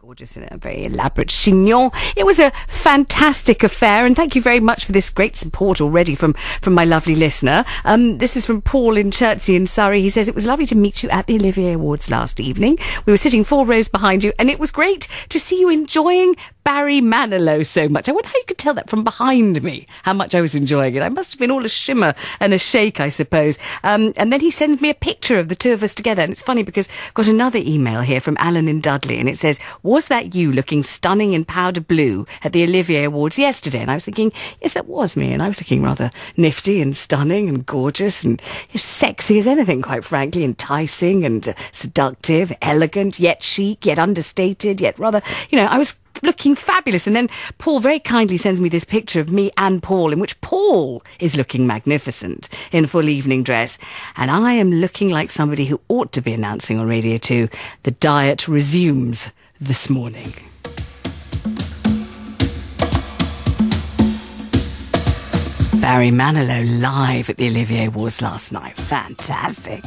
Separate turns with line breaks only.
gorgeous in a very elaborate chignon. It was a fantastic affair, and thank you very much for this great support already from, from my lovely listener. Um, this is from Paul in Chertsey in Surrey. He says, It was lovely to meet you at the Olivier Awards last evening. We were sitting four rows behind you, and it was great to see you enjoying Barry Manilow so much. I wonder how you could tell that from behind me, how much I was enjoying it. I must have been all a shimmer and a shake, I suppose. Um, and then he sends me a picture of the two of us together. And it's funny because I've got another email here from Alan in Dudley, and it says, Was that you looking stunning in powder blue at the Olivier Awards yesterday? And I was thinking, Yes, that was me. And I was looking rather nifty and stunning and gorgeous and sexy as anything, quite frankly, enticing and uh, seductive, elegant, yet chic, yet understated, yet rather, you know, I was looking fabulous. And then Paul very kindly sends me this picture of me and Paul, in which Paul is looking magnificent in full evening dress. And I am looking like somebody who ought to be announcing on Radio 2 the diet resumes this morning. Barry Manilow live at the Olivier Awards last night. Fantastic.